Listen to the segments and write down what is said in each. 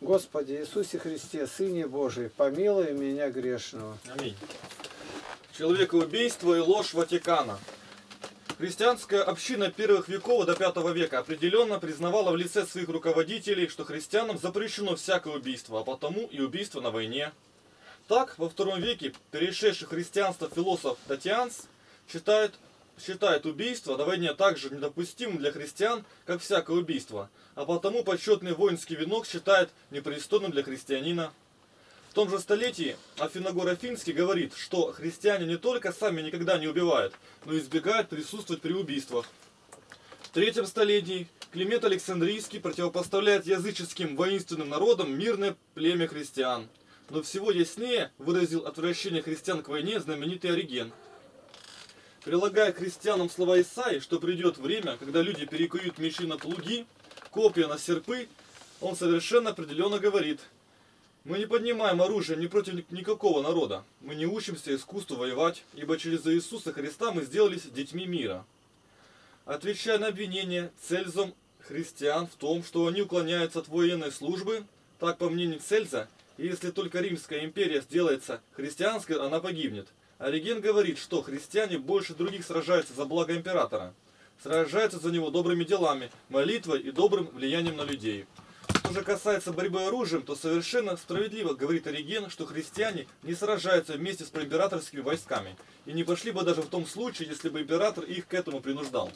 Господи Иисусе Христе, Сыне Божий, помилуй меня грешного. Аминь. Человекоубийство и ложь Ватикана. Христианская община первых веков до V века определенно признавала в лице своих руководителей, что христианам запрещено всякое убийство, а потому и убийство на войне. Так, во втором веке перешедший христианство философ Татьянс считает, считает убийство на войне также недопустимым для христиан, как всякое убийство, а потому почетный воинский венок считает непристойным для христианина. В том же столетии Афиногор Афинский говорит, что христиане не только сами никогда не убивают, но и избегают присутствовать при убийствах. В третьем столетии Климент Александрийский противопоставляет языческим воинственным народам мирное племя христиан. Но всего яснее выразил отвращение христиан к войне знаменитый Ориген. Прилагая к христианам слова Исаи, что придет время, когда люди перекуют мечи на плуги, копья на серпы, он совершенно определенно говорит – мы не поднимаем оружие ни против никакого народа. Мы не учимся искусству воевать, ибо через Иисуса Христа мы сделались детьми мира. Отвечая на обвинение, Цельзом христиан в том, что они уклоняются от военной службы, так по мнению Цельза, если только Римская империя сделается христианской, она погибнет. Ориген говорит, что христиане больше других сражаются за благо императора. Сражаются за него добрыми делами, молитвой и добрым влиянием на людей. Что же касается борьбы оружием, то совершенно справедливо говорит Ориген, что христиане не сражаются вместе с императорскими войсками и не пошли бы даже в том случае, если бы император их к этому принуждал.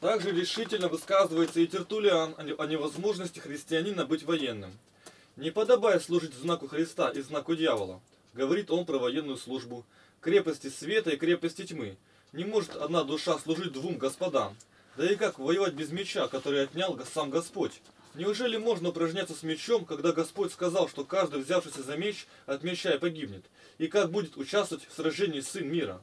Также решительно высказывается и Тертулиан о невозможности христианина быть военным. Не подобая служить знаку Христа и знаку дьявола, говорит он про военную службу, крепости света и крепости тьмы. Не может одна душа служить двум господам. Да и как воевать без меча, который отнял сам Господь? Неужели можно упражняться с мечом, когда Господь сказал, что каждый, взявшийся за меч, от меча и погибнет? И как будет участвовать в сражении Сын мира?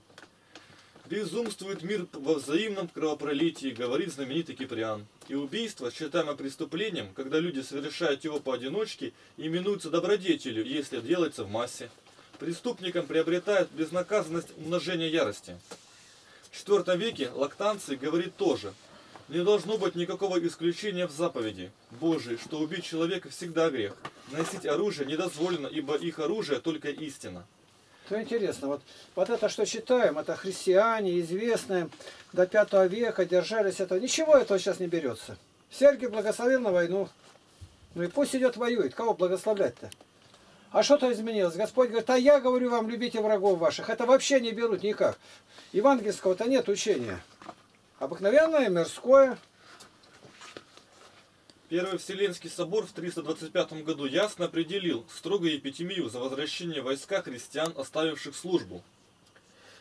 Безумствует мир во взаимном кровопролитии, говорит знаменитый Киприан. И убийство, считаемое преступлением, когда люди совершают его поодиночке, именуется добродетелью, если делается в массе. Преступникам приобретает безнаказанность умножения ярости. В IV веке Лактанций говорит тоже – не должно быть никакого исключения в заповеди Божией, что убить человека всегда грех. Носить оружие не дозволено, ибо их оружие только истина. То интересно, вот, вот это, что читаем, это христиане, известные, до пятого века держались этого. Ничего этого сейчас не берется. Сергий благословил на войну. Ну и пусть идет воюет. Кого благословлять-то? А что-то изменилось. Господь говорит, а я говорю вам, любите врагов ваших. Это вообще не берут никак. Евангельского-то нет учения. Обыкновенное, мирское. Первый Вселенский собор в 325 году ясно определил строгую эпитемию за возвращение войска христиан, оставивших службу.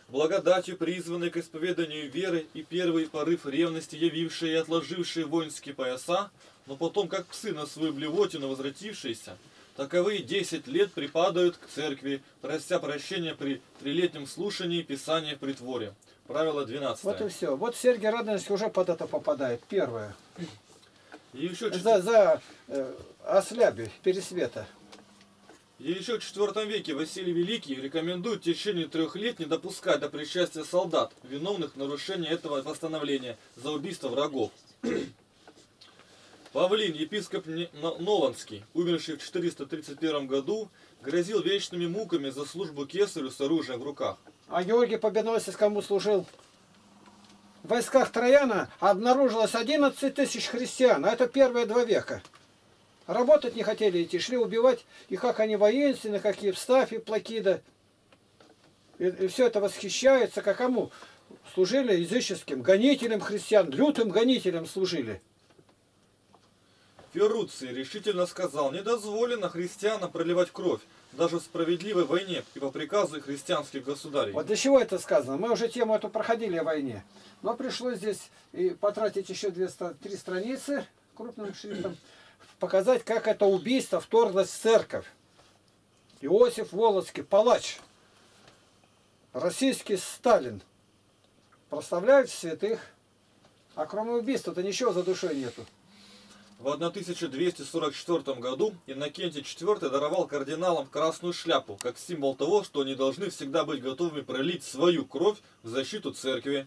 Благодатью, призванной к исповеданию веры и первый порыв ревности, явившие и отложившие воинские пояса, но потом, как псы на свою блевотину возвратившиеся, таковые десять лет припадают к церкви, прося прощения при трилетнем слушании Писания в притворе. Правило 12. Вот и все. Вот Сергей Радонежский уже под это попадает. Первое. И еще За, за э, осляби пересвета. И еще в IV веке Василий Великий рекомендует в течение трех лет не допускать до причастия солдат, виновных в нарушении этого постановления за убийство врагов. Павлин, епископ Ноланский, умерший в 431 году, грозил вечными муками за службу кесарю с оружием в руках. А Георгий Победоносец кому служил? В войсках Трояна обнаружилось 11 тысяч христиан, а это первые два века. Работать не хотели идти, шли убивать, и как они воинственны, как Евстафий, Плакида. И, и все это восхищается, как кому? Служили языческим, гонителям христиан, лютым гонителям служили. Ферруций решительно сказал, не дозволено христианам проливать кровь, даже в справедливой войне и по приказу христианских государей. Вот для чего это сказано? Мы уже тему эту проходили о войне. Но пришлось здесь и потратить еще две, три страницы крупным шрифтом, показать, как это убийство вторглось в церковь. Иосиф Волоцкий, палач, российский Сталин, прославляют святых, а кроме убийства-то ничего за душой нету. В 1244 году Иннокентий IV даровал кардиналам красную шляпу, как символ того, что они должны всегда быть готовыми пролить свою кровь в защиту церкви.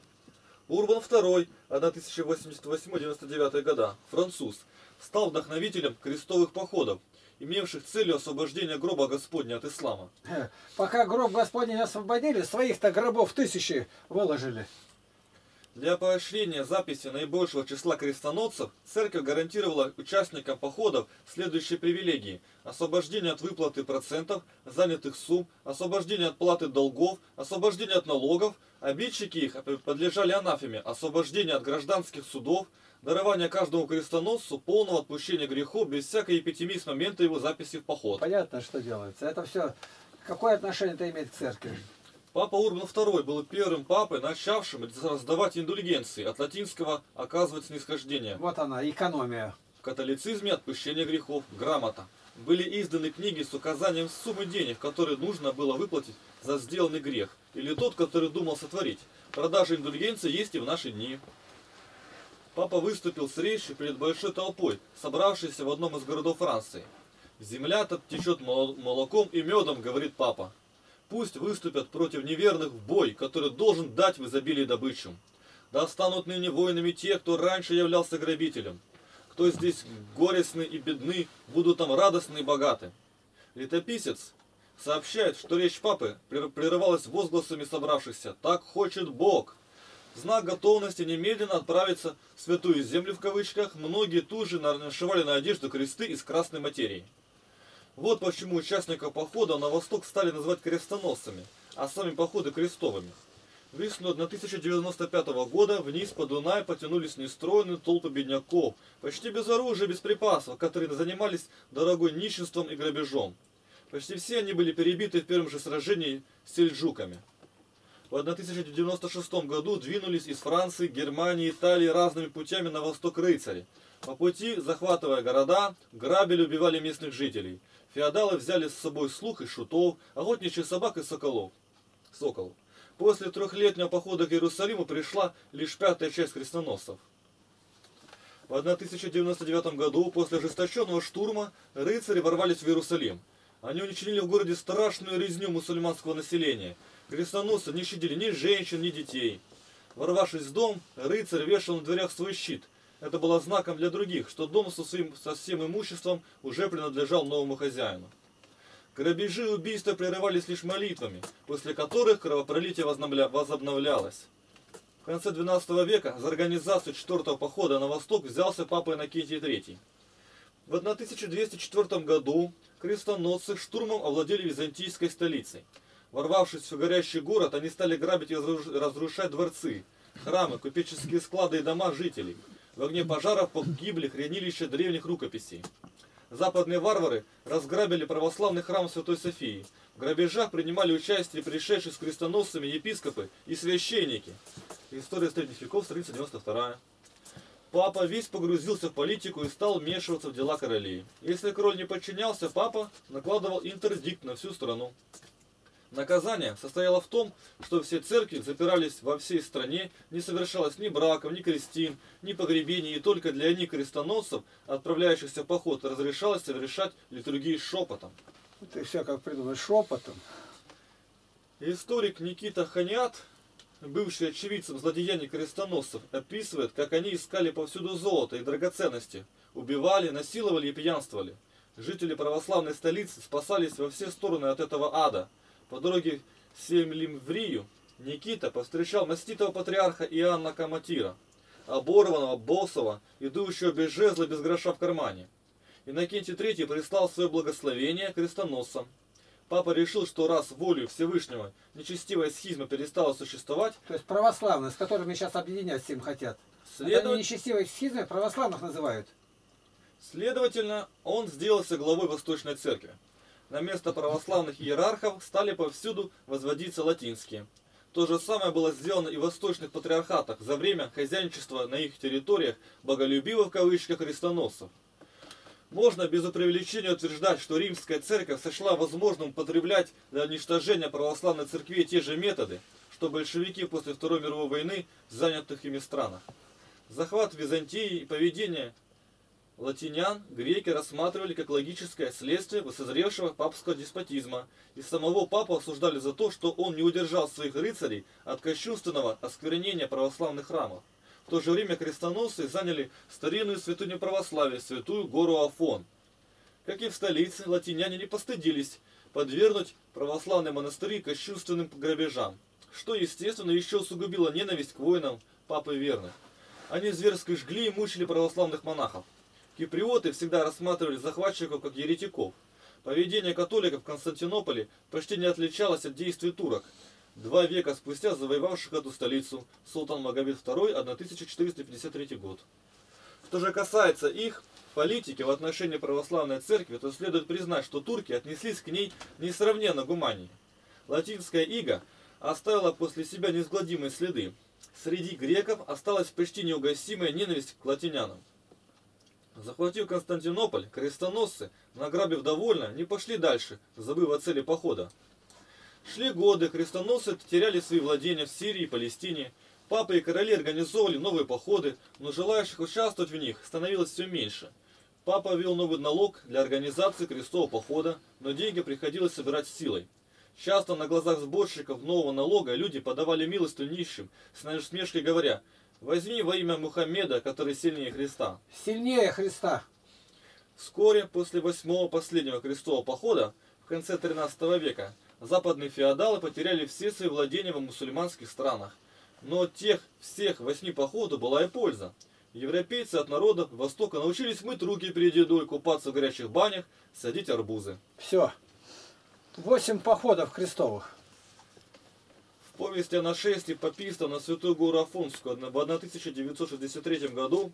Урбан II, 1088-99 года, француз, стал вдохновителем крестовых походов, имевших целью освобождения гроба Господня от ислама. Пока гроб Господень не освободили, своих-то гробов тысячи выложили. Для поощрения записи наибольшего числа крестоносцев церковь гарантировала участникам походов следующие привилегии. Освобождение от выплаты процентов, занятых сумм, освобождение от платы долгов, освобождение от налогов, обидчики их подлежали анафеме, освобождение от гражданских судов, дарование каждому крестоносцу полного отпущения грехов без всякой эпитемии с момента его записи в поход. Понятно, что делается. Это все... Какое отношение это имеет к церкви? Папа Урбан II был первым папой, начавшим раздавать индульгенции, от латинского оказывать снисхождение. Вот она, экономия. В католицизме отпущение грехов, грамота. Были изданы книги с указанием суммы денег, которые нужно было выплатить за сделанный грех, или тот, который думал сотворить. Продажа индульгенции есть и в наши дни. Папа выступил с речью перед большой толпой, собравшейся в одном из городов Франции. «Земля-то течет мол- молоком и медом», — говорит папа. «Пусть выступят против неверных в бой, который должен дать в изобилии добычу. Да станут ныне воинами те, кто раньше являлся грабителем. Кто здесь горестны и бедны, будут там радостны и богаты». Летописец сообщает, что речь папы прер- прерывалась возгласами собравшихся «Так хочет Бог!». В знак готовности немедленно отправиться в святую землю в кавычках, многие тут же нашивали на одежду кресты из красной материи. Вот почему участников похода на восток стали называть крестоносцами, а сами походы крестовыми. Весной 1095 года вниз по Дунаю потянулись нестроенные толпы бедняков, почти без оружия без припасов, которые занимались дорогой нищенством и грабежом. Почти все они были перебиты в первом же сражении с сельджуками. В 1096 году двинулись из Франции, Германии, Италии разными путями на восток рыцари. По пути, захватывая города, грабили, убивали местных жителей. Феодалы взяли с собой слух и шутов, охотничьих собак и соколов. Соколов. После трехлетнего похода к Иерусалиму пришла лишь пятая часть крестоносцев. В 1099 году, после ожесточенного штурма, рыцари ворвались в Иерусалим. Они учинили в городе страшную резню мусульманского населения. Крестоносцы не щадили ни женщин, ни детей. Ворвавшись в дом, рыцарь вешал на дверях свой щит. Это было знаком для других, что дом со, своим, со всем имуществом уже принадлежал новому хозяину. Грабежи и убийства прерывались лишь молитвами, после которых кровопролитие возобновля- возобновлялось. В конце XII века за организацию четвертого похода на восток взялся папа Иннокентий III. В 1204 году крестоносцы штурмом овладели византийской столицей. Ворвавшись в горящий город, они стали грабить и разруш- разрушать дворцы, храмы, купеческие склады и дома жителей. В огне пожаров погибли хранилища древних рукописей. Западные варвары разграбили православный храм Святой Софии. В грабежах принимали участие пришедшие с крестоносцами епископы и священники. История средних веков, страница 92. Папа весь погрузился в политику и стал вмешиваться в дела королей. Если король не подчинялся, папа накладывал интердикт на всю страну. Наказание состояло в том, что все церкви запирались во всей стране, не совершалось ни браков, ни крестин, ни погребений, и только для них крестоносцев, отправляющихся в поход, разрешалось совершать литургии шепотом. Это все как придумать шепотом. Историк Никита Ханиат, бывший очевидцем злодеяний крестоносцев, описывает, как они искали повсюду золото и драгоценности, убивали, насиловали и пьянствовали. Жители православной столицы спасались во все стороны от этого ада. По дороге в Семлимврию Никита повстречал маститого патриарха Иоанна Каматира, оборванного, босого, идущего без жезла, без гроша в кармане. Иннокентий III прислал свое благословение крестоносцам. Папа решил, что раз волю Всевышнего нечестивая схизма перестала существовать, То есть православные, с которыми сейчас объединять всем хотят. Это они следовательно, нечестивой схизмой православных называют. Следовательно, он сделался главой Восточной Церкви. На место православных иерархов стали повсюду возводиться латинские. То же самое было сделано и в восточных патриархатах за время хозяйничества на их территориях боголюбивых в кавычках крестоносцев. Можно без преувеличения утверждать, что римская церковь сочла возможным употреблять для уничтожения православной церкви те же методы, что большевики после Второй мировой войны в занятых ими странах. Захват Византии и поведение латинян греки рассматривали как логическое следствие высозревшего папского деспотизма, и самого папу осуждали за то, что он не удержал своих рыцарей от кощунственного осквернения православных храмов. В то же время крестоносцы заняли старинную святыню православия, святую гору Афон. Как и в столице, латиняне не постыдились подвергнуть православные монастыри кощунственным грабежам, что, естественно, еще усугубило ненависть к воинам Папы Верных. Они зверски жгли и мучили православных монахов. Киприоты всегда рассматривали захватчиков как еретиков. Поведение католиков в Константинополе почти не отличалось от действий турок, два века спустя завоевавших эту столицу, султан Магомед II, 1453 год. Что же касается их политики в отношении православной церкви, то следует признать, что турки отнеслись к ней несравненно гуманнее. Латинская ига оставила после себя неизгладимые следы. Среди греков осталась почти неугасимая ненависть к латинянам. Захватив Константинополь, крестоносцы, награбив довольно, не пошли дальше, забыв о цели похода. Шли годы, крестоносцы теряли свои владения в Сирии и Палестине. Папы и короли организовывали новые походы, но желающих участвовать в них становилось все меньше. Папа ввел новый налог для организации крестового похода, но деньги приходилось собирать силой. Часто на глазах сборщиков нового налога люди подавали милостью нищим, с насмешкой говоря, возьми во имя Мухаммеда, который сильнее Христа. Сильнее Христа. Вскоре после восьмого последнего крестового похода в конце 13 века западные феодалы потеряли все свои владения в мусульманских странах. Но от тех всех восьми походов была и польза. Европейцы от народов Востока научились мыть руки перед едой, купаться в горячих банях, садить арбузы. Все. Восемь походов крестовых. В повести о нашествии паписта на Святую Гору Афонскую в 1963 году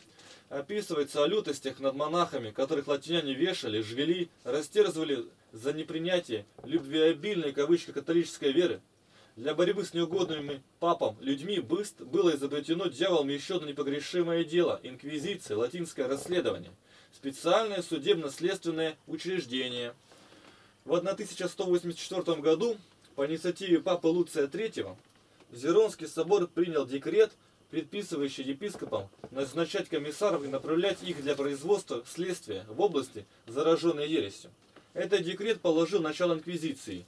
описывается о лютостях над монахами, которых латиняне вешали, жгли, растерзывали за непринятие любвеобильной кавычка католической веры. Для борьбы с неугодными папам людьми быстро было изобретено дьяволом еще одно непогрешимое дело – инквизиция, латинское расследование, специальное судебно-следственное учреждение. В 1184 году по инициативе папы Луция III Зеронский собор принял декрет, предписывающий епископам назначать комиссаров и направлять их для производства следствия в области, зараженной ересью. Этот декрет положил начало инквизиции.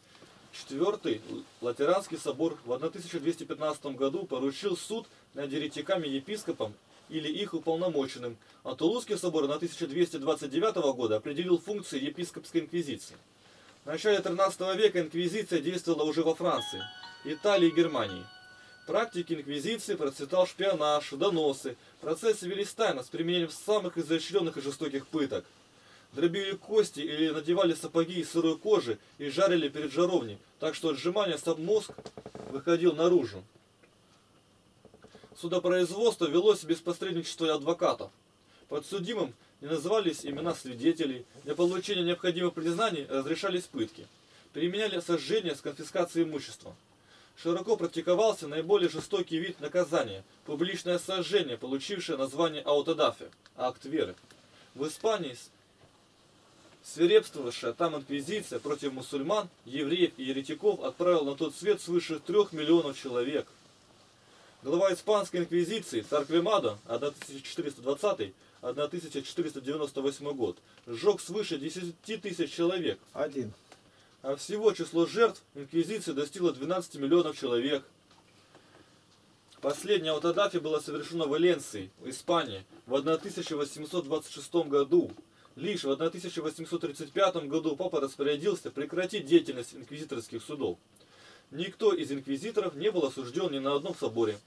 Четвертый Латеранский собор в 1215 году поручил суд над еретиками-епископам или их уполномоченным, а Тулузский собор на 1229 года определил функции епископской инквизиции. В начале 13 века инквизиция действовала уже во Франции, Италии и Германии. В практике инквизиции процветал шпионаж, доносы, процессы велись тайно с применением самых изощренных и жестоких пыток. Дробили кости или надевали сапоги из сырой кожи и жарили перед жаровней, так что отжимание сам мозг выходил наружу. Судопроизводство велось без посредничества адвокатов. Подсудимым не назывались имена свидетелей, для получения необходимых признаний разрешались пытки. Применяли сожжение с конфискацией имущества. Широко практиковался наиболее жестокий вид наказания – публичное сожжение, получившее название аутодафе – акт веры. В Испании свирепствовавшая там инквизиция против мусульман, евреев и еретиков отправила на тот свет свыше трех миллионов человек. Глава испанской инквизиции Тарквемадо 1420 1498 год, сжег свыше 10 тысяч человек. Один. А всего число жертв инквизиции достигло 12 миллионов человек. Последняя аутодафи была совершена в Валенсии, в Испании, в 1826 году. Лишь в 1835 году папа распорядился прекратить деятельность инквизиторских судов. Никто из инквизиторов не был осужден ни на одном соборе.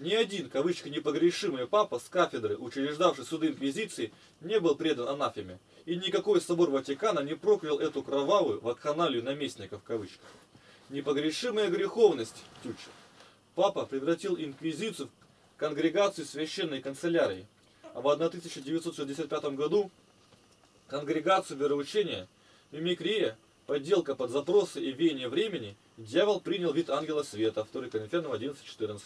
Ни один, кавычка, непогрешимый папа с кафедры, учреждавший суды инквизиции, не был предан анафеме, и никакой собор Ватикана не проклял эту кровавую вакханалию наместников, в. Непогрешимая греховность, тюча. Папа превратил инквизицию в конгрегацию священной канцелярии, а в 1965 году конгрегацию вероучения, мимикрия, подделка под запросы и веяние времени, дьявол принял вид ангела света, 2 Коринфянам 11.14.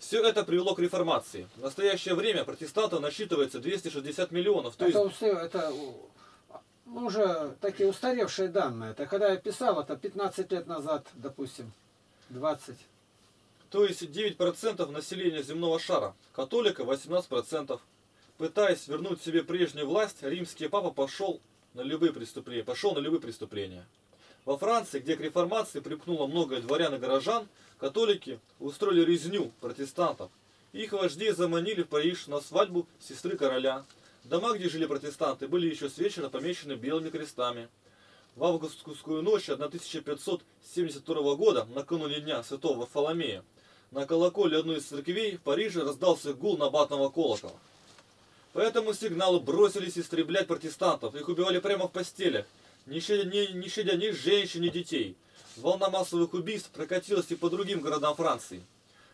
Все это привело к реформации. В настоящее время протестантов насчитывается 260 миллионов. То это, есть... это уже такие устаревшие данные. Это когда я писал, это 15 лет назад, допустим, 20. То есть 9% населения земного шара, католика 18%. Пытаясь вернуть себе прежнюю власть, римский папа пошел на любые преступления, пошел на любые преступления. Во Франции, где к реформации припнуло много дворян и горожан, католики устроили резню протестантов Их вождей заманили в Париж на свадьбу сестры короля. Дома, где жили протестанты, были еще с вечера помечены белыми крестами. В августовскую ночь 1572 года, накануне дня святого Варфоломея, на колоколе одной из церквей в Париже раздался гул набатного колокола. По этому сигналу бросились истреблять протестантов, их убивали прямо в постелях, не щадя ни, не щадя ни женщин, ни детей. Волна массовых убийств прокатилась и по другим городам Франции.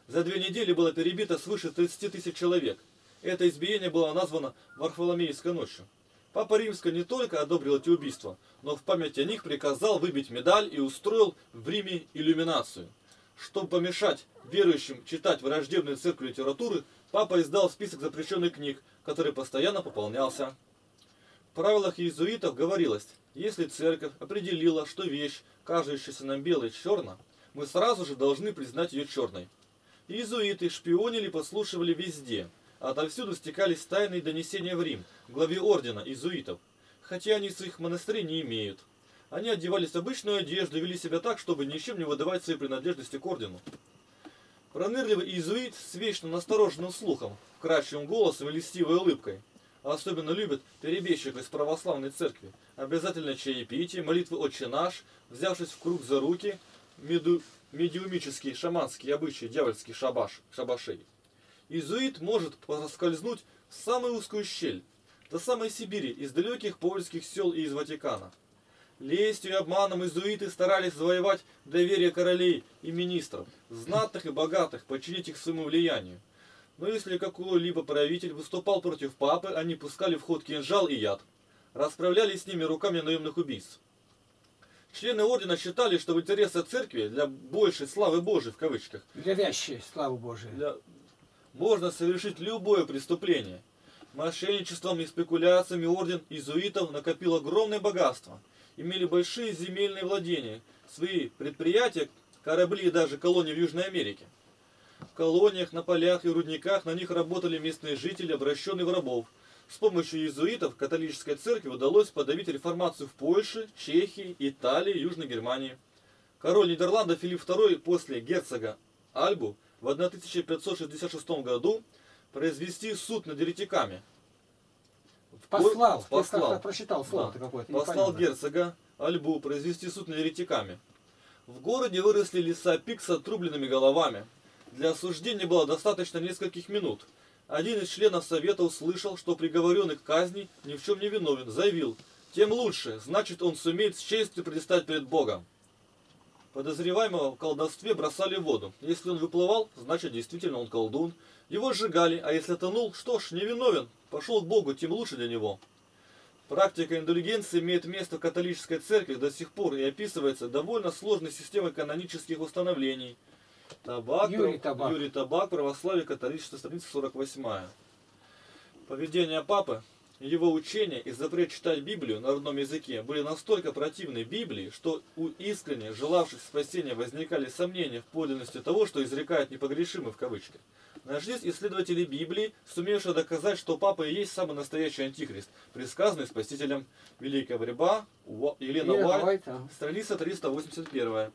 За две недели было перебито свыше 30 тысяч человек. Это избиение было названо Варфоломеевской ночью. Папа Римский не только одобрил эти убийства, но в память о них приказал выбить медаль и устроил в Риме иллюминацию. Чтобы помешать верующим читать враждебную церкви литературы, папа издал список запрещенных книг, который постоянно пополнялся. В правилах иезуитов говорилось, если церковь определила, что вещь, кажущаяся нам белой, черна, мы сразу же должны признать ее черной. Иезуиты шпионили и подслушивали везде. Отовсюду стекались тайные донесения в Рим, главе ордена иезуитов, хотя они своих монастырей не имеют. Они одевались в обычную одежду и вели себя так, чтобы ничем не выдавать своей принадлежности к ордену. Пронырливый иезуит с вечно настороженным слухом, вкрадчивым голосом и льстивой улыбкой. Особенно любят перебежчиков из православной церкви. Обязательно чаепитие, молитвы «Отче наш», взявшись в круг за руки, меду, медиумические, шаманские обычаи, дьявольский шабаш, шабашей. Изуит может проскользнуть в самую узкую щель, до самой Сибири, из далеких польских сел и из Ватикана. Лестью и обманом изуиты старались завоевать доверие королей и министров, знатных и богатых, подчинить их своему влиянию. Но если какой-либо правитель выступал против папы, они пускали в ход кинжал и яд, расправлялись с ними руками наемных убийц. Члены ордена считали, что в интересах церкви для большей славы Божией, в кавычках, Для вящей, славы Божией. для- можно совершить любое преступление. Мошенничеством и спекуляциями орден иезуитов накопил огромное богатство. Имели большие земельные владения, свои предприятия, корабли и даже колонии в Южной Америке. В колониях, на полях и рудниках на них работали местные жители, обращенные в рабов. С помощью иезуитов католической церкви удалось подавить реформацию в Польше, Чехии, Италии Южной Германии. Король Нидерландов Филипп II после герцога Альбу в 1566 году произвести суд над еретиками. Послал. Я послал. как-то прочитал слово-то Да. какое-то. Послал непонятно. герцога Альбу произвести суд над еретиками. В городе выросли леса пик с отрубленными головами. Для осуждения было достаточно нескольких минут. Один из членов совета услышал, что приговоренный к казни ни в чем не виновен, заявил, тем лучше, значит он сумеет с честью предстать перед Богом. Подозреваемого в колдовстве бросали в воду. Если он выплывал, значит действительно он колдун. Его сжигали, а если тонул, что ж, невиновен, пошел к Богу, тем лучше для него. Практика индульгенции имеет место в католической церкви до сих пор и описывается довольно сложной системой канонических установлений. Табак, Юрий Табак. Юрий Табак, православие, католичество, страница 48. Поведение папы, его учение и запрет читать Библию на родном языке были настолько противны Библии, что у искренне желавших спасения возникали сомнения в подлинности того, что изрекает непогрешимый в кавычках. Нашлись исследователи Библии, сумевшие доказать, что Папа и есть самый настоящий антихрист, предсказанный Спасителем. Великая борьба, Елена Уайт, страница 381.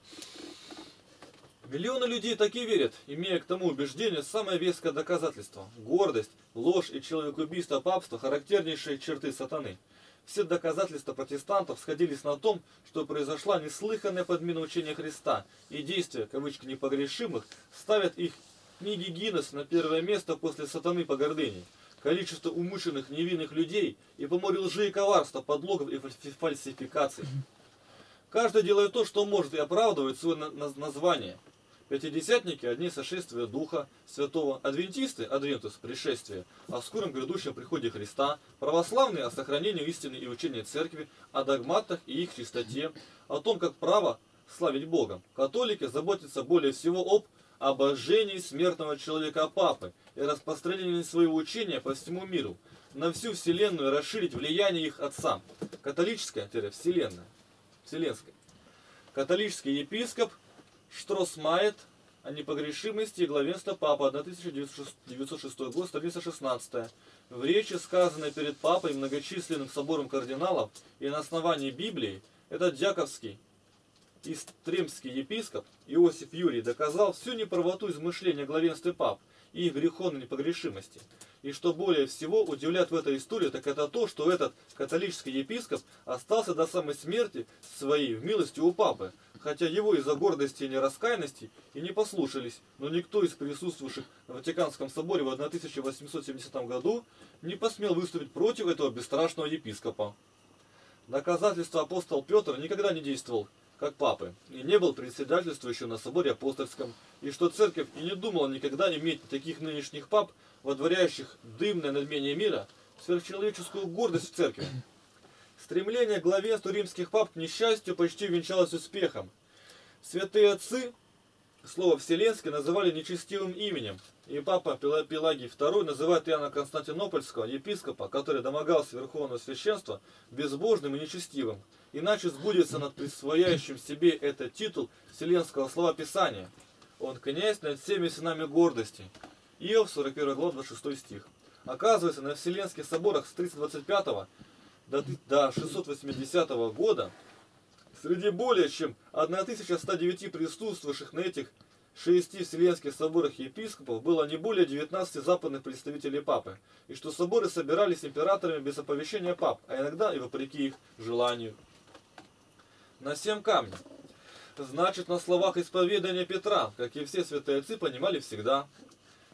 Миллионы людей так и верят, имея к тому убеждение самое веское доказательство. Гордость, ложь и человекоубийство папства – характернейшие черты сатаны. Все доказательства протестантов сходились на том, что произошла неслыханная подмена учения Христа, и действия, кавычки, непогрешимых, ставят их книги Гиннес на первое место после сатаны по гордыне. Количество умышленных невинных людей и по морю лжи и коварства, подлогов и фальси- фальсификаций. Каждый делает то, что может, и оправдывает свое на- на- название. Пятидесятники – одни сошествия Духа Святого, адвентисты – адвентус – пришествие, о скором грядущем приходе Христа, православные – о сохранении истины и учения Церкви, о догматах и их чистоте, о том, как право славить Бога. Католики заботятся более всего об обожении смертного человека Папы и распространении своего учения по всему миру, на всю Вселенную расширить влияние их отца. Католическая-вселенная. Вселенская. Католический епископ Штросмайет о непогрешимости и главенства Папы 1906 год, страница 16. В речи, сказанной перед Папой многочисленным собором кардиналов и на основании Библии, этот дьяковский и стремский епископ Иосиф Юрий доказал всю неправоту измышления о главенстве пап и их греховной непогрешимости. И что более всего удивляет в этой истории, так это то, что этот католический епископ остался до самой смерти своей в милости у папы, хотя его из-за гордости и нераскаянности и не послушались, но никто из присутствующих на Ватиканском соборе в 1870 году не посмел выступить против этого бесстрашного епископа. Доказательство апостол Петр никогда не действовал как папы, и не был председательствующим на соборе апостольском, и что церковь и не думала никогда иметь таких нынешних пап, водворяющих дымное надмение мира, сверхчеловеческую гордость в церкви. Стремление к главенству римских пап к несчастью почти венчалось успехом. Святые отцы слово «вселенский» называли нечестивым именем, и папа Пелагий II называет Иоанна Константинопольского, епископа, который домогался верховного священства, безбожным и нечестивым, иначе сбудется над присвояющим себе этот титул вселенского слова Писания. Он князь над всеми сынами гордости. Иов, 41 глава, 26 стих. Оказывается, на Вселенских соборах с 325 до, до 680 года среди более чем 1109 присутствовавших на этих шести Вселенских соборах епископов было не более 19 западных представителей папы, и что соборы собирались императорами без оповещения пап, а иногда и вопреки их желанию. На семь камней. Значит, на словах исповедания Петра, как и все святые отцы, понимали всегда.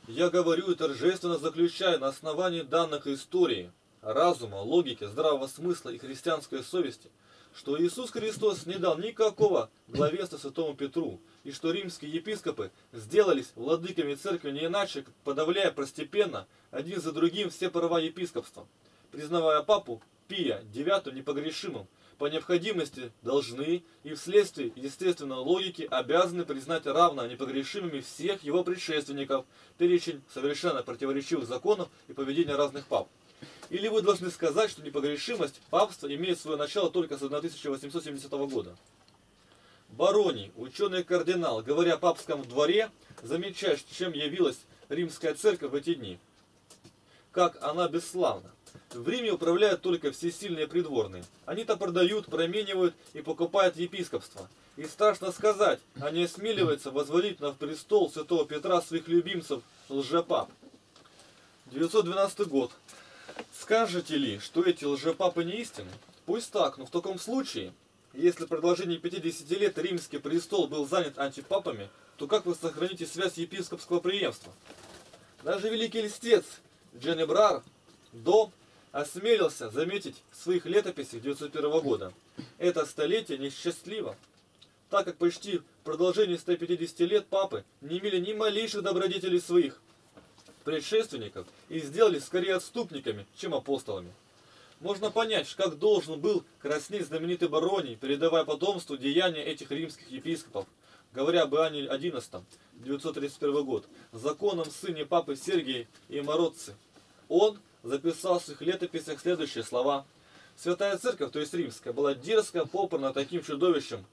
Я говорю и торжественно заключаю на основании данных истории, разума, логики, здравого смысла и христианской совести – что Иисус Христос не дал никакого главенства святому Петру, и что римские епископы сделались владыками церкви не иначе, подавляя постепенно один за другим все права епископства, признавая папу Пия девятым непогрешимым, по необходимости должны и вследствие естественной логики обязаны признать равно непогрешимыми всех его предшественников, перечень совершенно противоречивых законов и поведения разных пап. Или вы должны сказать, что непогрешимость папства имеет свое начало только с 1870 года. Бароний, ученый-кардинал, говоря о папском дворе, замечает, чем явилась римская церковь в эти дни. Как она бесславна. В Риме управляют только всесильные придворные. Они-то продают, променивают и покупают епископство. И страшно сказать, они осмеливаются возводить на престол святого Петра своих любимцев лжепап. 912 год. Скажете ли, что эти лжепапы не истинны? Пусть так, но в таком случае, если в продолжении 50 лет римский престол был занят антипапами, то как вы сохраните связь епископского преемства? Даже великий листец Дженебрар до осмелился заметить в своих летописях 901 года. Это столетие несчастливо, так как почти в продолжении 150 лет папы не имели ни малейших добродетелей своих, предшественников и сделали скорее отступниками, чем апостолами. Можно понять, как должен был краснеть знаменитый Бароний, передавая потомству деяния этих римских епископов, говоря об Иоанне 11, 931 год, законом сыне папы Сергия и Мородцы. Он записал в своих летописях следующие слова. Святая Церковь, то есть римская, была дерзко попрана таким чудовищем.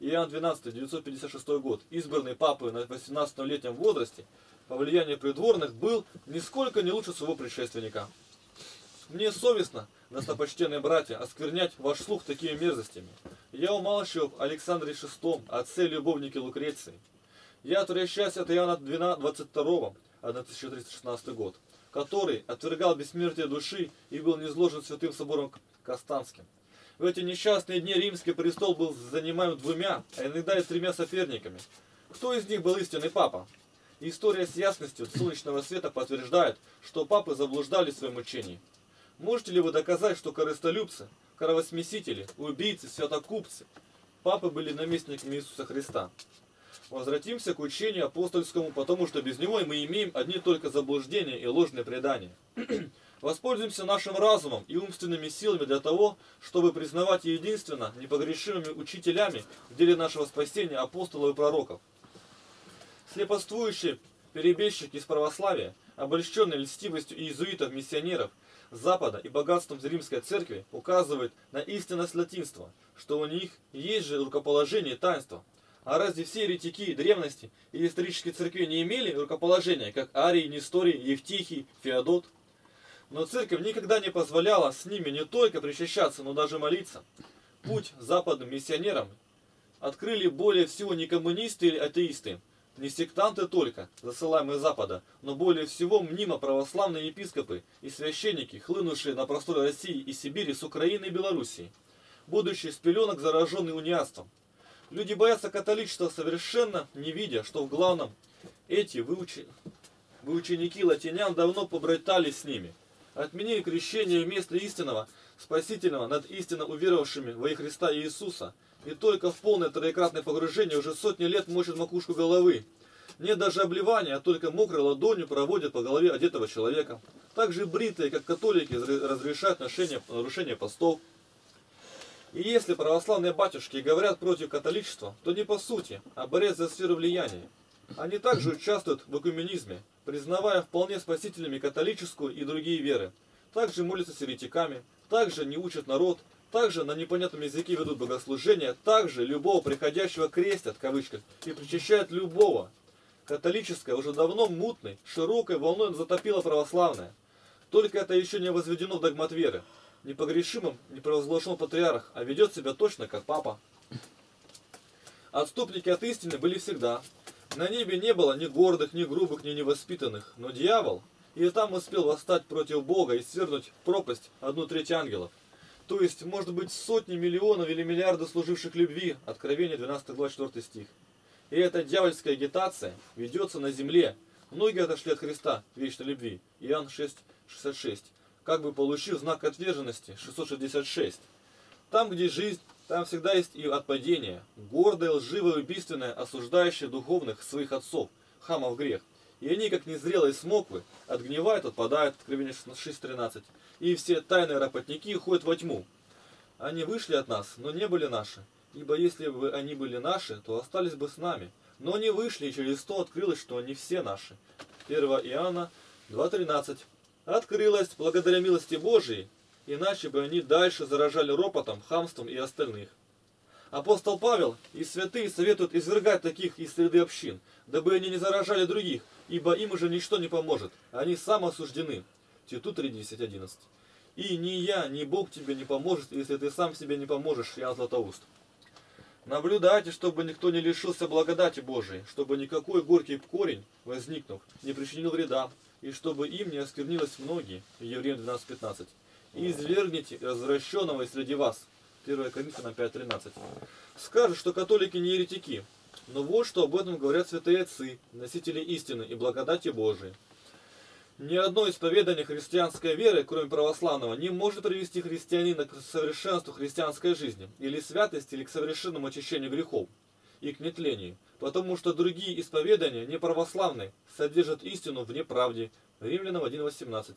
Иоанн 12, 956 год, избранный папой на 18-летнем возрасте, по влиянию придворных был нисколько не лучше своего предшественника. Мне совестно, достопочтенные братья, осквернять ваш слух такими мерзостями. Я умалчиваю об Александре VI, отце любовнике Лукреции. Я отвращаюсь от Иоанна 22, 1316 год, который отвергал бессмертие души и был низложен святым собором Костанским. В эти несчастные дни римский престол был занимаем двумя, а иногда и тремя соперниками. Кто из них был истинный папа? История с ясностью солнечного света подтверждает, что папы заблуждали в своем учении. Можете ли вы доказать, что корыстолюбцы, кровосмесители, убийцы, святокупцы, папы были наместниками Иисуса Христа? Возвратимся к учению апостольскому, потому что без него мы имеем одни только заблуждения и ложные предания. Воспользуемся нашим разумом и умственными силами для того, чтобы признавать единственно непогрешимыми учителями в деле нашего спасения апостолов и пророков – Слепоствующий перебежчик из православия, обольщенный льстивостью иезуитов-миссионеров Запада и богатством римской церкви, указывает на истинность латинства, что у них есть же рукоположение и таинство. А разве все еретики древности и исторические церкви не имели рукоположения, как Арий, Несторий, Евтихий, Феодот? Но церковь никогда не позволяла с ними не только причащаться, но даже молиться. Путь западным миссионерам открыли более всего не коммунисты или атеисты, Не сектанты только, засылаемые Запада, но более всего мнимо православные епископы и священники, хлынувшие на просторы России и Сибири с Украины и Белоруссии, будучи с пеленок зараженные униатством. Люди боятся католичества совершенно не видя, что в главном эти выучи... выученики латинян давно побратались с ними. Отменили крещение вместо истинного, спасительного над истинно уверовавшими во Христа Иисуса – и только в полное троекратное погружение уже сотни лет мочат макушку головы. Нет даже обливания, а только мокрой ладонью проводят по голове одетого человека. Также бритые, как католики, разрешают ношение, нарушение постов. И если православные батюшки говорят против католичества, то не по сути, а борец за сферу влияния. Они также участвуют в экуменизме, признавая вполне спасительными католическую и другие веры. Также молятся с также не учат народ, также на непонятном языке ведут богослужения, также любого приходящего крестят, в кавычках, и причащают любого. Католическая уже давно мутной, широкой волной затопила православная. Только это еще не возведено в догмат веры. Непогрешимым не провозглашен патриарх, а ведет себя точно как папа. Отступники от истины были всегда. На небе не было ни гордых, ни грубых, ни невоспитанных, но дьявол и там успел восстать против Бога и свергнуть в пропасть одну треть ангелов. То есть, может быть, сотни миллионов или миллиарды служивших любви. Откровение 12 глава 4 стих. И эта дьявольская агитация ведется на земле. Многие отошли от Христа вечной любви. Иоанн 6, 66. Как бы получив знак отверженности 666. Там, где жизнь, там всегда есть и отпадение. Гордое, лживое, убийственное, осуждающее духовных своих отцов, хамов грех. И они, как незрелые смоквы, отгнивают, отпадают, Откровение 6.13 и все тайные работники уходят во тьму. Они вышли от нас, но не были наши. Ибо если бы они были наши, то остались бы с нами. Но они вышли, и через то открылось, что они все наши. 1 Иоанна 2.13. Открылось благодаря милости Божией, иначе бы они дальше заражали ропотом, хамством и остальных. Апостол Павел и святые советуют извергать таких из среды общин, дабы они не заражали других, ибо им уже ничто не поможет, они самоосуждены. Титу 3.10.11. И ни я, ни Бог тебе не поможет, если ты сам себе не поможешь, я Златоуст. Наблюдайте, чтобы никто не лишился благодати Божией, чтобы никакой горький корень, возникнув, не причинил вреда, и чтобы им не осквернилось многие. Евреям 12.15. И извергните развращенного среди вас. 1 Коринфянам 5.13. Скажут, что католики не еретики, но вот что об этом говорят святые отцы, носители истины и благодати Божией. Ни одно исповедание христианской веры, кроме православного, не может привести христианина к совершенству христианской жизни, или святости, или к совершенному очищению грехов и к нетлению, потому что другие исповедания, не православные, содержат истину в неправде. Римлянам 1.18.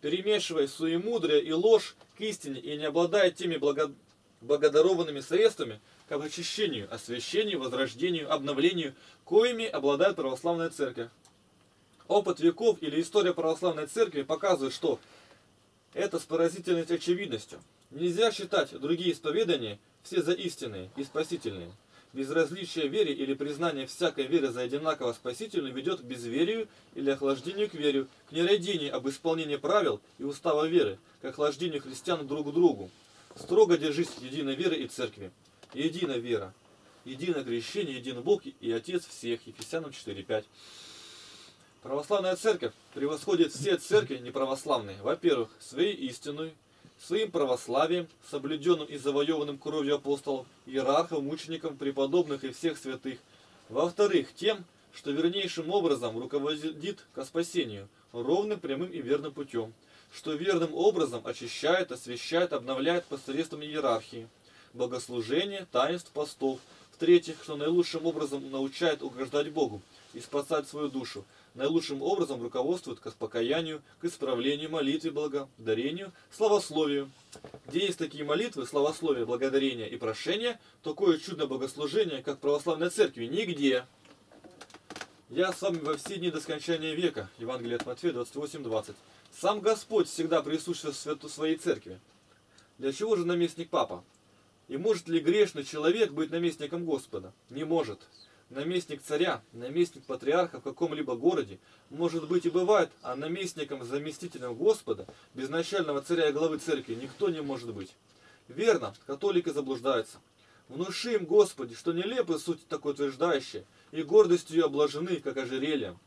Перемешивая суемудрие и ложь к истине и не обладая теми благо... благодарованными средствами к очищению, освящению, возрождению, обновлению, коими обладает православная церковь. Опыт веков или история православной церкви показывает, что это с поразительной очевидностью. Нельзя считать другие исповедания все за истинные и спасительные. Безразличие вере или признание всякой веры за одинаково спасительную ведет к безверию или охлаждению к вере, к нерадению об исполнении правил и устава веры, к охлаждению христиан друг к другу. Строго держись единой веры и церкви. Единая вера, единое крещение, един Бог и Отец всех. Ефесянам 4.5. Православная церковь превосходит все церкви неправославные, во-первых, своей истиной, своим православием, соблюденным и завоеванным кровью апостолов, иерархов, мучеников, преподобных и всех святых. Во-вторых, тем, что вернейшим образом руководит к спасению, ровным, прямым и верным путем, что верным образом очищает, освящает, обновляет посредством иерархии, богослужения, таинств, постов. В-третьих, что наилучшим образом научает угождать Богу и спасать свою душу, наилучшим образом руководствует к покаянию, к исправлению, молитве, благодарению, славословию. Где есть такие молитвы, славословие, благодарение и прошение, такое чудное богослужение, как в православной церкви, нигде. Я с вами во все дни до скончания века. Евангелие от Матфея 28.20. Сам Господь всегда присутствует в своей церкви. Для чего же наместник Папа? И может ли грешный человек быть наместником Господа? Не может наместник царя, наместник патриарха в каком-либо городе, может быть и бывает, а наместником, заместителем Господа, безначального царя и главы церкви, никто не может быть. Верно, католики заблуждаются. Внуши им, Господи, что нелепы суть такой утверждающая, и гордостью ее обложены, как ожерельем.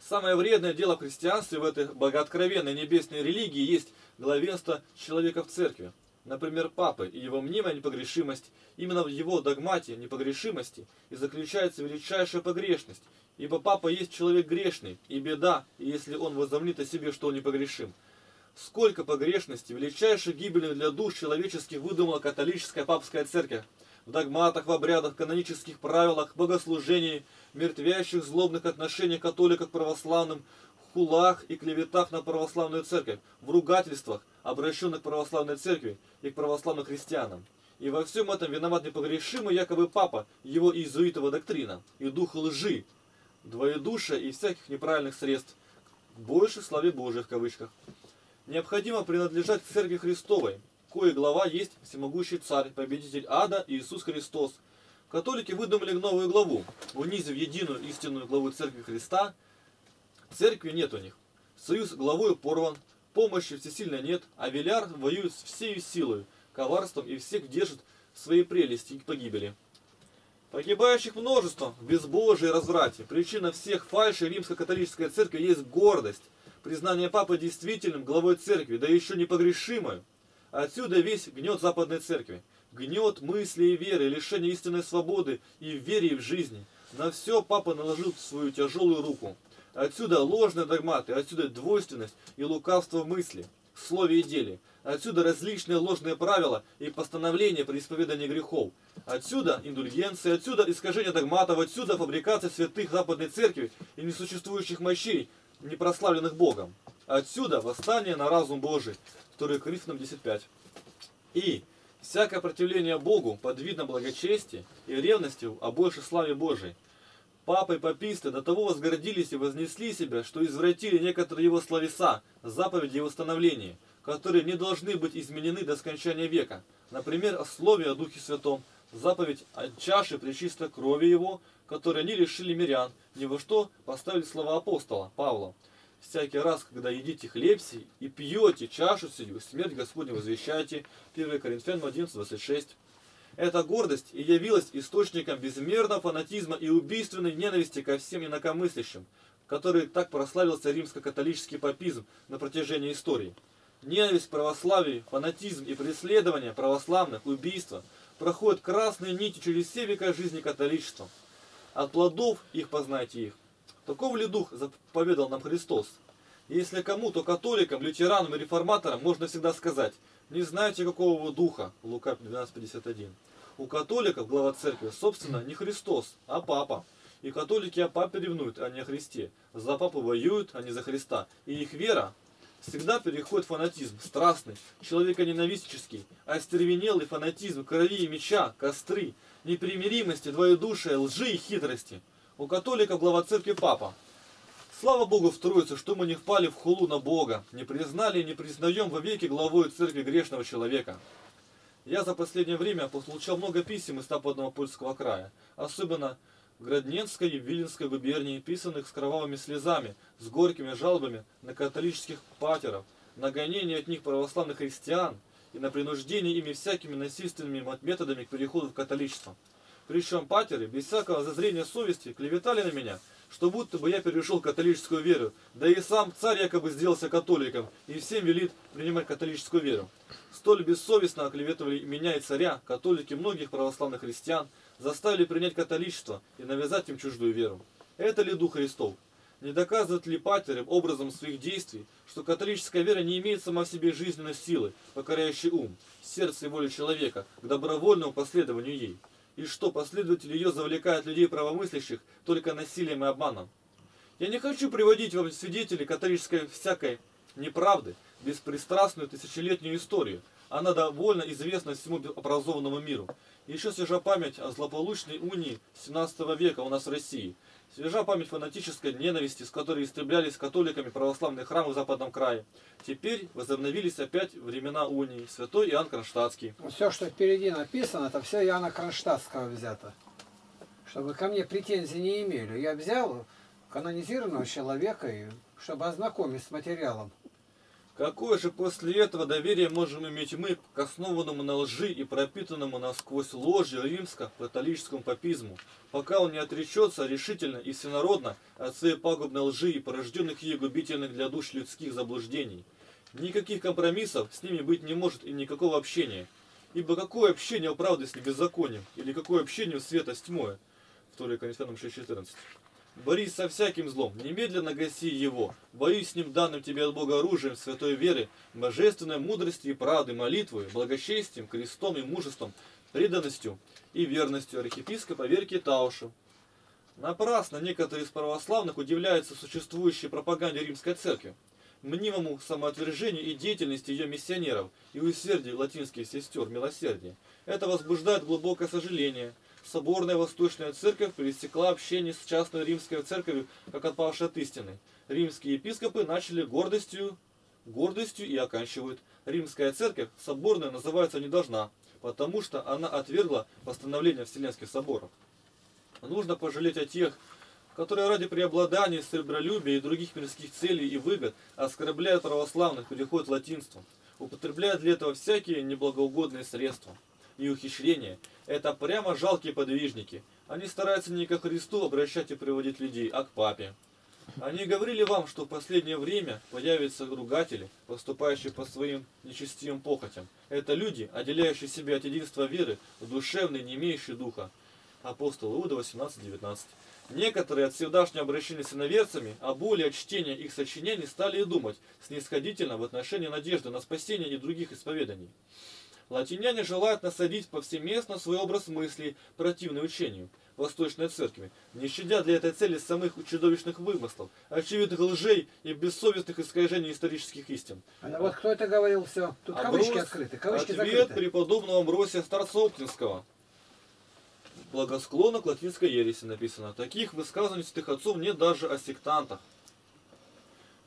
Самое вредное дело в христианстве в этой богооткровенной небесной религии есть главенство человека в церкви. Например, папы и его мнимая непогрешимость. Именно в его догмате непогрешимости и заключается величайшая погрешность. Ибо папа есть человек грешный, и беда, если он возомнит о себе, что он непогрешим. Сколько погрешностей, величайших гибели для душ человеческих выдумала католическая папская церковь. В догматах, в обрядах, канонических правилах, богослужении, мертвящих злобных отношениях католиков к православным, хулах и клеветах на православную церковь, в ругательствах, обращенных к православной церкви и к православным христианам. И во всем этом виноват непогрешимый якобы папа, его иезуитова доктрина и дух лжи, двоедушия и всяких неправильных средств, больше славе Божией в кавычках. Необходимо принадлежать к Церкви Христовой, кое глава есть всемогущий царь, победитель ада Иисус Христос. Католики выдумали новую главу, унизив единую истинную главу Церкви Христа. Церкви нет у них. Союз главою порван, помощи всесильно нет, а Виляр воюет с всею силой, коварством и всех держит свои прелести и погибели. Погибающих множество в безбожии и разврате. Причина всех фальши римско-католической церкви есть гордость, признание папы действительным главой церкви, да еще непогрешимой. Отсюда весь гнет западной церкви. Гнет мысли и веры, лишение истинной свободы и в вере и в жизни. На все папа наложил свою тяжелую руку. Отсюда ложные догматы, отсюда двойственность и лукавство мысли, слове и деле. Отсюда различные ложные правила и постановления при исповедании грехов. Отсюда индульгенции, отсюда искажение догматов, отсюда фабрикация святых Западной Церкви и несуществующих мощей, не прославленных Богом. Отсюда восстание на разум Божий. 2 Коринфянам 10.5. И всякое противление Богу под видом благочестия и ревности о большей славе Божией. Папы и паписты до того возгордились и вознесли себя, что извратили некоторые его словеса, заповеди и восстановления, которые не должны быть изменены до скончания века. Например, о слове о Духе Святом, заповедь о чаше причистой крови его, которые они лишили мирян, ни во что поставили слова апостола Павла. Всякий раз, когда едите хлеб сей и пьете чашу сию, смерть Господню возвещайте. 1 Коринфянам 11, 26. Эта гордость и явилась источником безмерного фанатизма и убийственной ненависти ко всем инакомыслящим, который так прославился римско-католический папизм на протяжении истории. Ненависть к православию, фанатизм и преследование православных, убийства проходят красной нитью через все века жизни католичества. От плодов их познайте их. Таков ли дух заповедал нам Христос? Если кому-то, католикам, лютеранам и реформаторам, можно всегда сказать, не знаете какого вы духа, Лука 12.51. У католиков глава церкви, собственно, не Христос, а папа. И католики о папе ревнуют, а не о Христе. За папу воюют, а не за Христа. И их вера всегда переходит в фанатизм, страстный, человеконенавистнический, остервенелый фанатизм крови и меча, костры, непримиримости, двоедушия, лжи и хитрости. У католиков глава церкви папа. Слава Богу в Троице, что мы не впали в хулу на Бога, не признали и не признаем во веки главой церкви грешного человека. Я за последнее время получал много писем из западного польского края, особенно Градненской и Виленской губернии, писанных с кровавыми слезами, с горькими жалобами на католических патеров, на гонение от них православных христиан и на принуждение ими всякими насильственными методами к переходу в католичество. Причем патеры, без всякого зазрения совести, клеветали на меня, что будто бы я перешел в католическую веру, да и сам царь якобы сделался католиком и всем велит принимать католическую веру. Столь бессовестно оклеветывали меня и царя, католики многих православных христиан, заставили принять католичество и навязать им чуждую веру. Это ли Дух Христов? Не доказывает ли патеры образом своих действий, что католическая вера не имеет сама в себе жизненной силы, покоряющей ум, сердце и волю человека к добровольному последованию ей? И что, последователи ее завлекают людей правомыслящих только насилием и обманом? Я не хочу приводить вам свидетелей католической всякой неправды, беспристрастную тысячелетнюю историю. Она довольно известна всему образованному миру. Еще свежа память о злополучной унии 17 века у нас в России. Свежа память фанатической ненависти, с которой истреблялись католиками православные храмы в Западном крае. Теперь возобновились опять времена унии. Святой Иоанн Кронштадтский. Все, что впереди написано, это все Иоанна Кронштадтского взято. Чтобы ко мне претензий не имели. Я взял канонизированного человека, чтобы ознакомить с материалом. Какое же после этого доверие можем иметь мы к основанному на лжи и пропитанному насквозь ложью римско-католическому папизму, пока он не отречется решительно и всенародно от своей пагубной лжи и порожденных ей губительных для душ людских заблуждений? Никаких компромиссов с ними быть не может и никакого общения. Ибо какое общение у правды с беззаконием? Или какое общение у света с тьмой? 2 Коринфянам 6.14. Борись со всяким злом, немедленно гаси его. Борись с ним данным тебе от Бога оружием святой веры, божественной мудрости и правды, молитвой, благочестием, крестом и мужеством, преданностью и верностью архиепископа Верки Таушу. Напрасно некоторые из православных удивляются существующей пропаганде римской церкви, мнимому самоотвержению и деятельности ее миссионеров и усердию латинских сестер милосердия. Это возбуждает глубокое сожаление – Соборная Восточная Церковь пересекла общение с частной римской церковью, как отпавшей от истины. Римские епископы начали гордостью, гордостью и оканчивают. Римская церковь соборная называться не должна, потому что она отвергла постановление Вселенских соборов. Нужно пожалеть о тех, которые ради преобладания, сребролюбия и других мирских целей и выгод оскорбляют православных, переходят латинством, употребляют для этого всякие неблагоугодные средства и ухищрения. Это прямо жалкие подвижники. Они стараются не к Христу обращать и приводить людей, а к папе. Они говорили вам, что в последнее время появятся ругатели, поступающие по своим нечестивым похотям. Это люди, отделяющие себя от единства веры, душевные, не имеющие духа. Апостол Иуда 18-19. Некоторые от всегдашнего обращения с иноверцами, а более от чтения их сочинений, стали и думать снисходительно в отношении надежды на спасение и других исповеданий. Латиняне желают насадить повсеместно свой образ мыслей, противный учению Восточной Церкви, не щадя для этой цели самых чудовищных вымыслов, очевидных лжей и бессовестных искажений исторических истин. А вот кто это говорил все? Тут Оброс, кавычки открыты, кавычки Ответ закрыты. преподобного Амбросия Старцоптинского. Благосклонно к латинской ереси написано. Таких высказываний святых отцов нет даже о сектантах.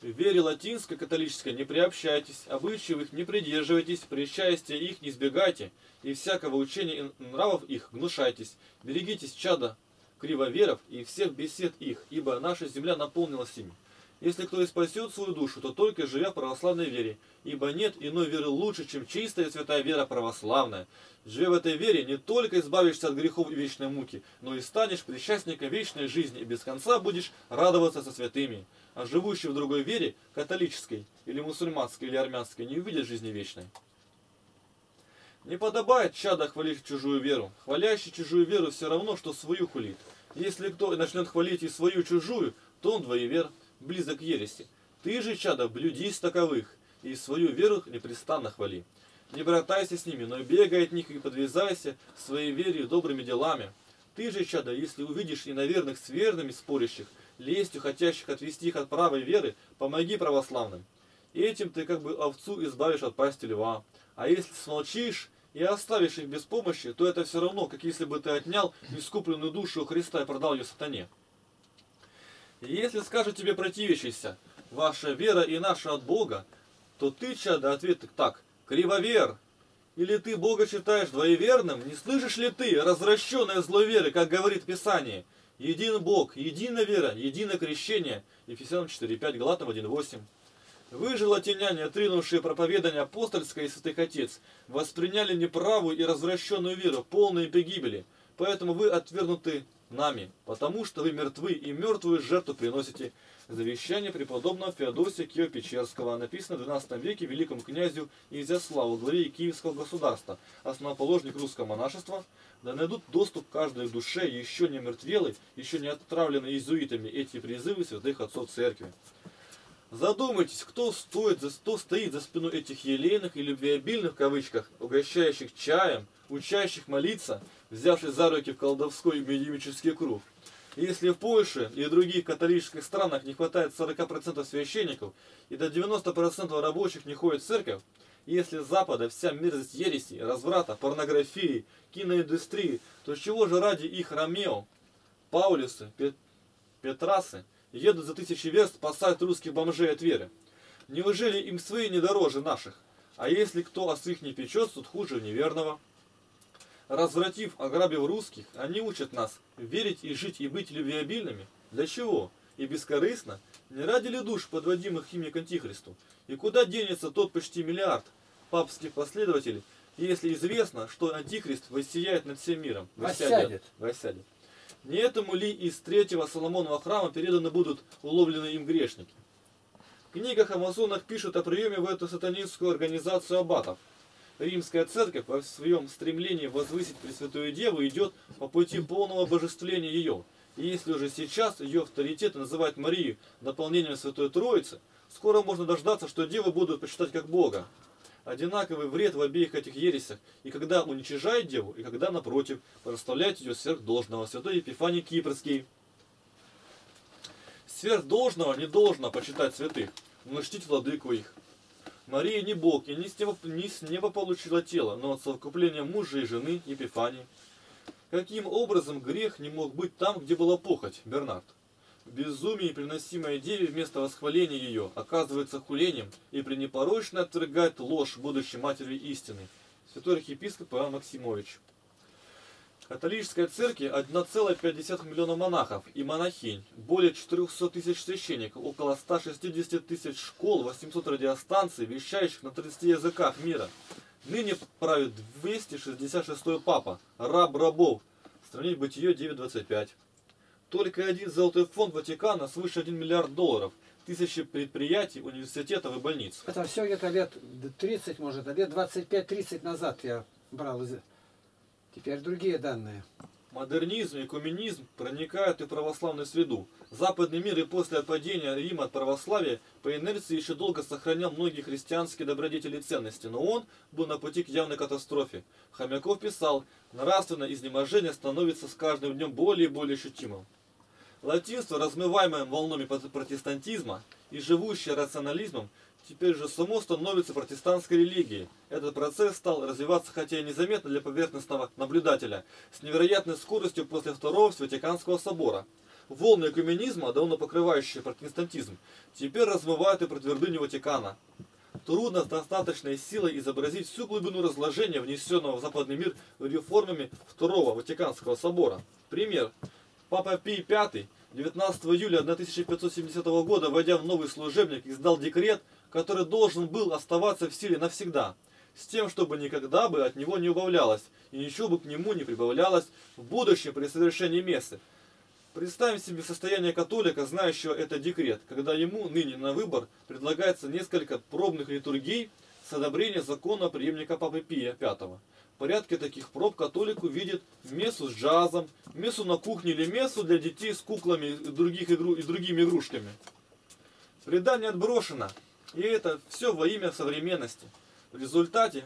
Вере латинской, католической не приобщайтесь, обычаев их не придерживайтесь, причастия их не избегайте, и всякого учения и нравов их гнушайтесь. Берегитесь чада кривоверов и всех бесед их, ибо наша земля наполнилась ими. Если кто и спасет свою душу, то только живя в православной вере, ибо нет иной веры лучше, чем чистая святая вера православная. Живя в этой вере, не только избавишься от грехов и вечной муки, но и станешь причастником вечной жизни и без конца будешь радоваться со святыми а живущий в другой вере, католической, или мусульманской, или армянской, не увидят жизни вечной. Не подобает чада хвалить чужую веру. Хвалящий чужую веру все равно, что свою хулит. Если кто начнет хвалить и свою чужую, то он двоевер, близок к ереси. Ты же, чада, блюдись таковых, и свою веру непрестанно хвали. Не братайся с ними, но бегай от них и подвязайся своей вере добрыми делами. Ты же, чада, если увидишь иноверных с верными спорящих, лестью хотящих отвести их от правой веры, помоги православным. Этим ты как бы овцу избавишь от пасти льва. А если смолчишь и оставишь их без помощи, то это все равно, как если бы ты отнял искупленную душу у Христа и продал ее сатане. Если скажет тебе противящийся, ваша вера и наша от Бога, то ты, чадо, ответ так, кривовер, или ты Бога считаешь двоеверным? Не слышишь ли ты, развращенная зловеры, как говорит Писание? Един Бог, единая вера, единое крещение. Ефесянам 4.5, Галатам 1.8. Вы же, отринувшие проповедание апостольское и святых отец, восприняли неправую и развращенную веру, полные погибели. Поэтому вы отвергнуты нами, потому что вы мертвы и мертвую жертву приносите. Завещание преподобного Феодосия Киево-Печерского, написано в XII веке великому князю Изяславу, главе Киевского государства, основоположник русского монашества, да найдут доступ каждой душе, еще не мертвелой, еще не отравленной иезуитами эти призывы святых отцов церкви. Задумайтесь, кто, стоит, кто стоит за спиной этих елейных и любвеобильных, в кавычках, угощающих чаем, учащих молиться, взявших за руки в колдовской и медимический круг. Если в Польше и других католических странах не хватает 40% священников и до 90% рабочих не ходят в церковь, если с Запада вся мерзость ереси, разврата, порнографии, киноиндустрии, то чего же ради их Ромео, Паулюсы, Петрасы едут за тысячи верст спасать русских бомжей от веры? Неужели им свои не дороже наших? А если кто о своих не печется, то хуже неверного. Развратив, ограбив русских, они учат нас верить и жить и быть любвеобильными. Для чего? и бескорыстно, не ради ли душ, подводимых ими к Антихристу? И куда денется тот почти миллиард папских последователей, если известно, что Антихрист воссияет над всем миром? Воссядет. Воссядет. Не этому ли из третьего Соломонова храма переданы будут уловлены им грешники? В книгах о масонах пишут о приеме в эту сатанинскую организацию аббатов. Римская церковь во своем стремлении возвысить Пресвятую Деву идет по пути полного божествления ее. И если уже сейчас ее авторитеты называют Марию наполнением Святой Троицы, скоро можно дождаться, что Деву будут почитать как Бога. Одинаковый вред в обеих этих ересях, и когда уничижает Деву, и когда, напротив, проставляет ее сверх должного. Святой Епифаний Кипрский. Сверх должного не должно почитать святых, но чтить владыку их. Мария не Бог, и не с, неба, не с неба получила тело, но от совокупления мужа и жены Епифании. Каким образом грех не мог быть там, где была похоть, Бернард? Безумие, приносимое Деве вместо восхваления ее, оказывается хулением и пренепорочно отвергает ложь будущей матери истины. Святой архиепископ Иоанн Максимович. Католической церкви 1,5 миллиона монахов и монахинь, более 400 тысяч священников, около 160 тысяч школ, 800 радиостанций, вещающих на 30 языках мира. Ныне правит 266 папа, раб рабов. Страниц Бытие 9.25. Только один золотой фонд Ватикана свыше 1 миллиард долларов, тысячи предприятий, университетов и больниц. Это все где-то лет 30, может, а лет 25-30 назад я брал из... Теперь другие данные. Модернизм и коммунизм проникают и в православную среду. Западный мир и после падения Рима от православия по инерции еще долго сохранял многие христианские добродетели и ценности, но он был на пути к явной катастрофе. Хомяков писал, нравственное изнеможение становится с каждым днем более и более ощутимым. Латинство, размываемое волнами протестантизма и живущее рационализмом, теперь же само становится протестантской религией. Этот процесс стал развиваться, хотя и незаметно для поверхностного наблюдателя, с невероятной скоростью после Второго Ватиканского собора. Волны экуменизма, давно покрывающие протестантизм, теперь размывают и протвердыню Ватикана. Трудно с достаточной силой изобразить всю глубину разложения, внесенного в западный мир реформами Второго Ватиканского собора. Пример. Папа Пий V 19 июля 1570 года, войдя в новый служебник, издал декрет, который должен был оставаться в силе навсегда, с тем, чтобы никогда бы от него не убавлялось, и ничего бы к нему не прибавлялось в будущем при совершении мессы. Представим себе состояние католика, знающего этот декрет, когда ему ныне на выбор предлагается несколько пробных литургий с одобрения закона преемника Папы Пия V порядке таких проб католик увидит мессу с джазом, мессу на кухне или мессу для детей с куклами и, других игру, и другими игрушками. Предание отброшено, и это все во имя современности. В результате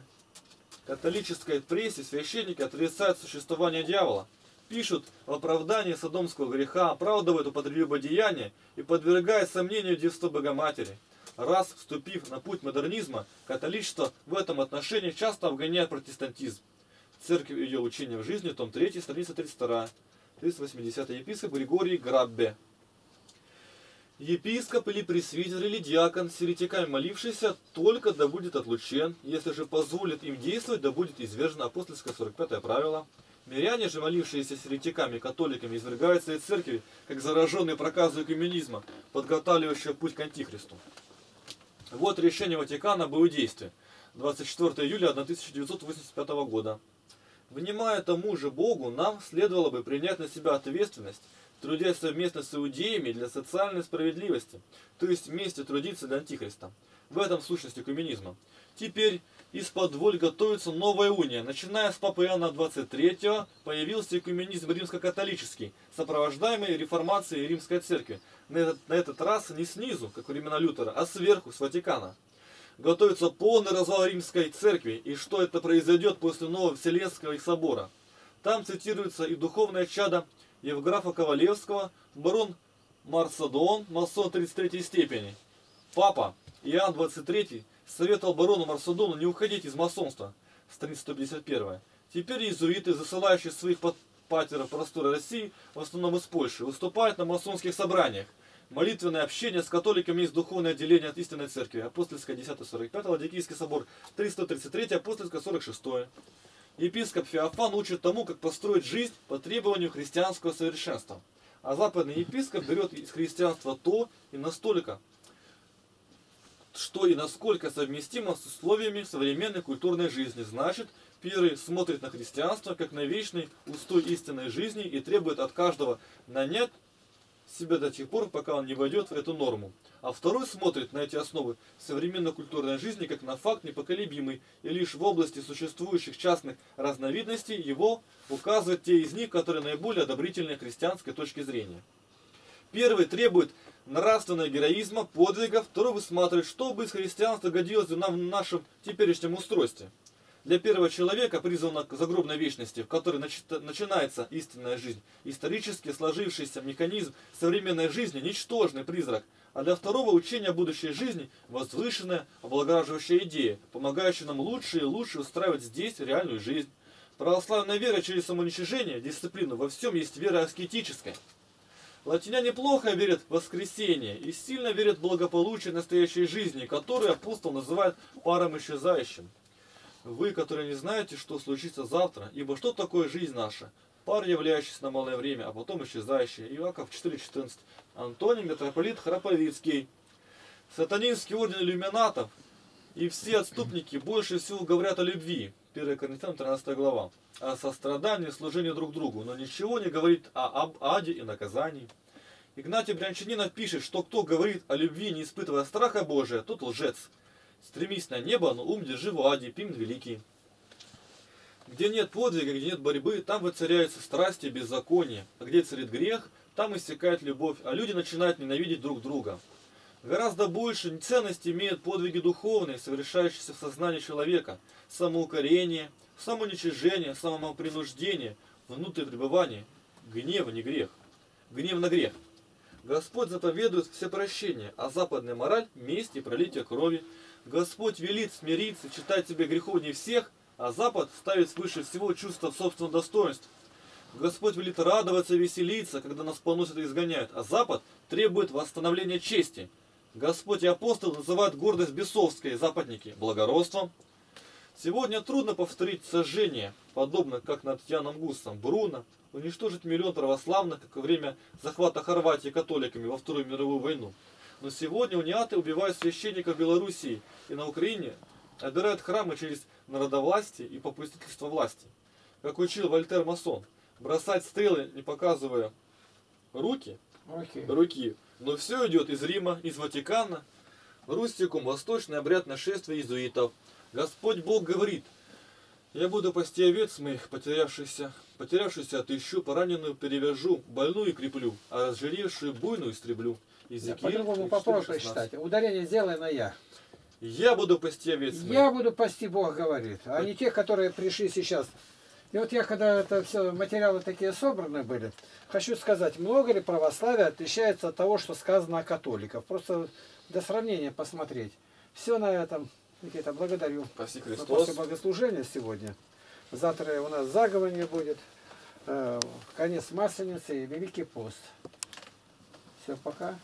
католической прессе священники отрицают существование дьявола, пишут в оправдании садомского греха, оправдывают употребление и подвергают сомнению девства Богоматери – раз вступив на путь модернизма, католичество в этом отношении часто обгоняет протестантизм. Церковь и ее учение в жизни, том 3, страница 32, 380 епископ Григорий Граббе. Епископ или пресвитер или диакон, с еретиками молившийся, только да будет отлучен, если же позволит им действовать, да будет извержено апостольское 45 правило. Миряне же, молившиеся с еретиками, католиками, извергаются из церкви, как зараженные проказу коммунизма, подготавливающие путь к антихристу. Вот решение Ватикана об иудействе. 24 июля 1985 года. Внимая тому же Богу, нам следовало бы принять на себя ответственность, трудясь совместно с иудеями для социальной справедливости, то есть вместе трудиться для Антихриста. В этом сущности коммунизма. Теперь из-под воль готовится новая уния. Начиная с Папы Иоанна 23 появился коммунизм римско-католический, сопровождаемый реформацией Римской Церкви. На этот, на этот раз не снизу, как времена Лютера, а сверху, с Ватикана. Готовится полный развал Римской Церкви, и что это произойдет после Нового Вселенского собора. Там цитируется и духовное чадо Евграфа Ковалевского, барон Марсадон, масон 33 степени. Папа Иоанн 23 советовал барону Марсадону не уходить из масонства. Страница 151. Теперь иезуиты, засылающие своих патеров просторы России, в основном из Польши, выступают на масонских собраниях. Молитвенное общение с католиками есть духовное отделение от истинной церкви. Апостольская 1045, Ладикийский собор 333, Апостольская 46. Епископ Феофан учит тому, как построить жизнь по требованию христианского совершенства. А западный епископ берет из христианства то и настолько, что и насколько совместимо с условиями современной культурной жизни. Значит, первый смотрит на христианство как на вечный устой истинной жизни и требует от каждого нанять себя до тех пор, пока он не войдет в эту норму. А второй смотрит на эти основы современной культурной жизни как на факт непоколебимый, и лишь в области существующих частных разновидностей его указывают те из них, которые наиболее одобрительны христианской точки зрения. Первый требует нравственного героизма, подвига, второй высматривает, что бы из христианства годилось нам в нашем теперешнем устройстве. Для первого человека, призванного к загробной вечности, в которой начинается истинная жизнь, исторически сложившийся механизм современной жизни – ничтожный призрак, а для второго учения о будущей жизни – возвышенная, облагораживающая идея, помогающая нам лучше и лучше устраивать здесь реальную жизнь. Православная вера через самоуничижение, дисциплину во всем есть вера аскетическая. Латиняне плохо верят в воскресение и сильно верят в благополучие настоящей жизни, которую апостол называет паром исчезающим. Вы, которые не знаете, что случится завтра, ибо что такое жизнь наша? Пар, являющийся на малое время, а потом исчезающий. Иаков 4.14. Антоний, митрополит Храповицкий. Сатанинский орден иллюминатов и все отступники больше всего говорят о любви. 1 Коринфянам 13 глава. О сострадании, служении друг другу, но ничего не говорит о об аде и наказании. Игнатий Брянчанинов пишет, что кто говорит о любви, не испытывая страха Божия, тот лжец. Стремись на небо, но ум держи в аде, пим великий. Где нет подвига, где нет борьбы, там воцаряются страсти и беззаконие. А где царит грех, там истекает любовь, а люди начинают ненавидеть друг друга. Гораздо больше ценности имеют подвиги духовные, совершающиеся в сознании человека. Самоукорение, самоуничижение, самопринуждение, внутреннее пребывание. Гнев не грех. Гнев на грех. Господь заповедует все прощения, а западная мораль – месть и пролитие крови – Господь велит смириться, читать себе греховнее всех, а Запад ставит свыше всего чувство собственного достоинства. Господь велит радоваться и веселиться, когда нас поносят и изгоняют, а Запад требует восстановления чести. Господь и апостол называют гордость бесовской, западники, благородством. Сегодня трудно повторить сожжение, подобно как над Яном Гусом, Бруно, уничтожить миллион православных, как во время захвата Хорватии католиками во Вторую мировую войну. Но сегодня униаты убивают священников Белоруссии и на Украине отбирают храмы через народовластие и попустительство власти. Как учил Вольтер Масон, бросать стрелы, не показывая руки, okay. руки. Но все идет из Рима, из Ватикана. Рустикум, восточный обряд нашествия иезуитов. Господь Бог говорит, я буду пасти овец моих, потерявшихся, потерявшихся отыщу, пораненную перевяжу, больную креплю, а разжиревшую буйную истреблю. Иезекииль, По-другому попробуй прочитать. Ударение сделай на «я». Я буду пасти овец Я буду пасти, Бог говорит, а не те, которые пришли сейчас. И вот я, когда это все материалы такие собраны были, хочу сказать, много ли православие отличается от того, что сказано о католиках. Просто до сравнения посмотреть. Все на этом. Никита, благодарю. Спаси Христос. После богослужения сегодня. Завтра у нас загование будет. Э, конец Масленицы и Великий пост. Все, пока.